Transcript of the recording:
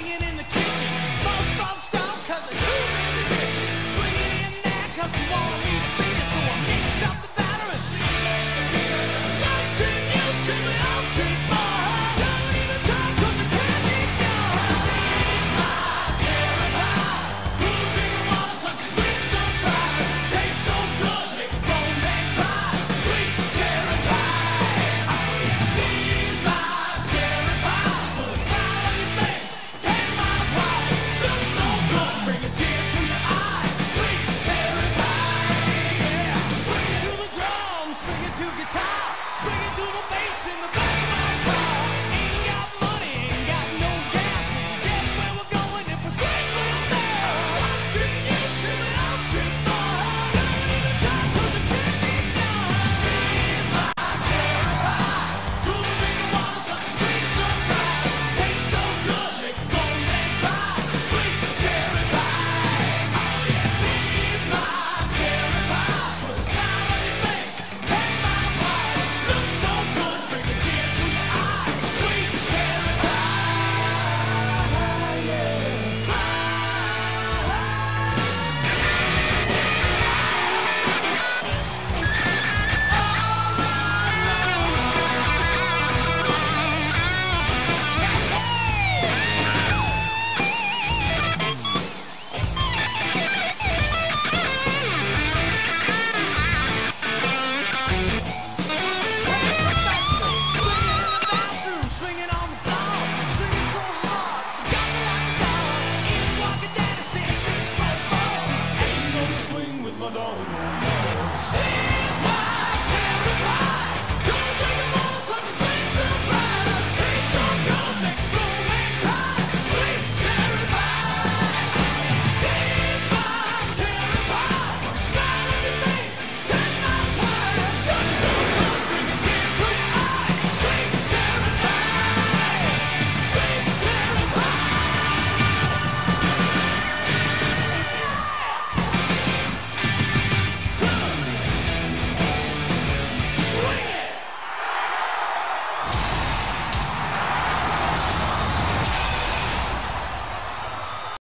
Swinging in the kitchen. Most folks don't, cause it's too busy bitching. Swinging in there, cause you want me to be. Swing it to guitar, swing it to the bass in the baby.